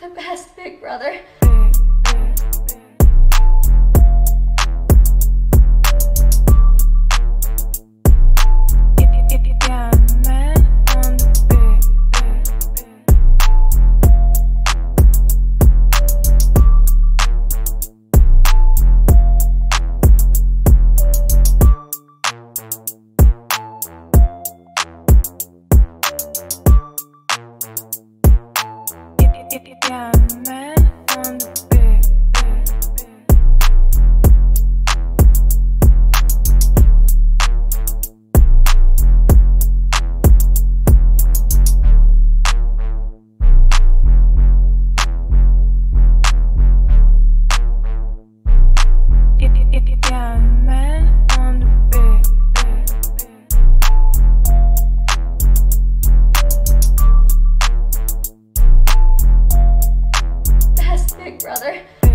The best, big brother. Yeah, man on the brother.